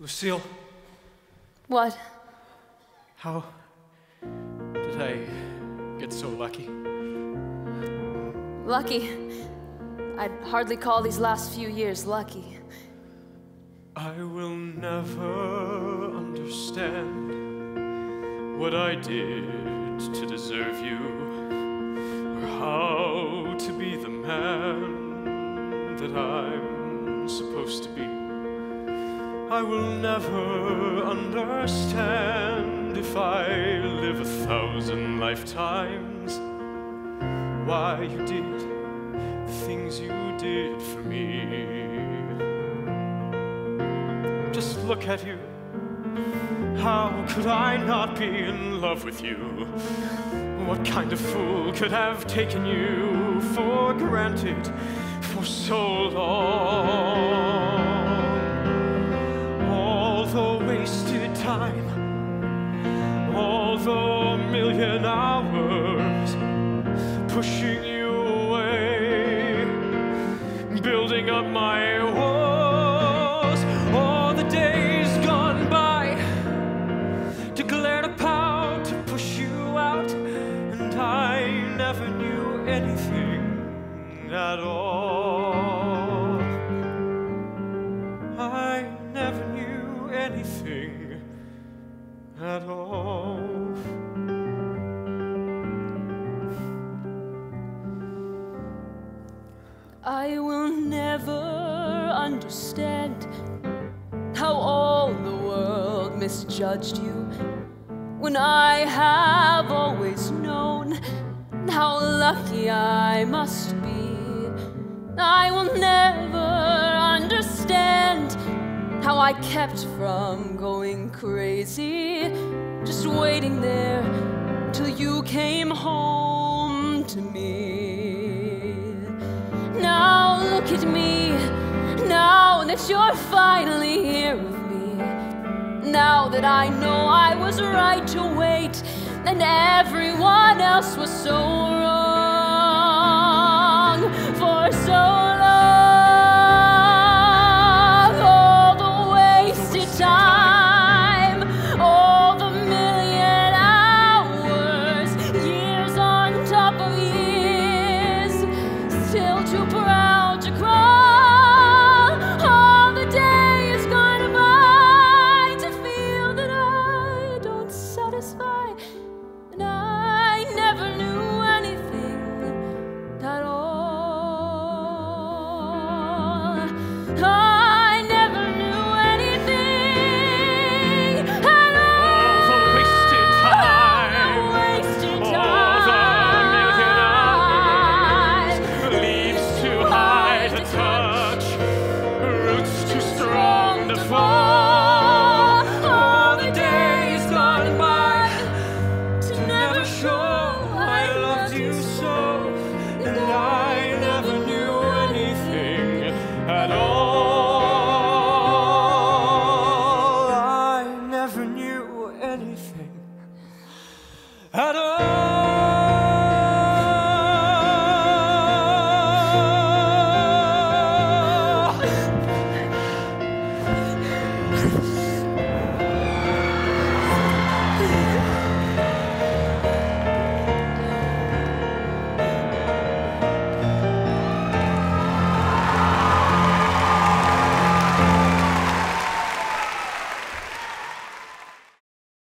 Lucille, What? how did I get so lucky? Lucky. I'd hardly call these last few years lucky. I will never understand what I did to deserve you, or how to be the man that I'm supposed to be. I will never understand if I live a thousand lifetimes why you did the things you did for me. Just look at you. How could I not be in love with you? What kind of fool could have taken you for granted for so long? Time, all the million hours pushing you away, building up my walls. All the days gone by, declared a power to push you out, and I never knew anything at all. I never knew anything at all. I will never understand how all the world misjudged you when I have always known how lucky I must be. I will never how I kept from going crazy, just waiting there till you came home to me. Now look at me, now that you're finally here with me. Now that I know I was right to wait, and everyone else was so wrong all. anything at all.